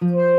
Bye.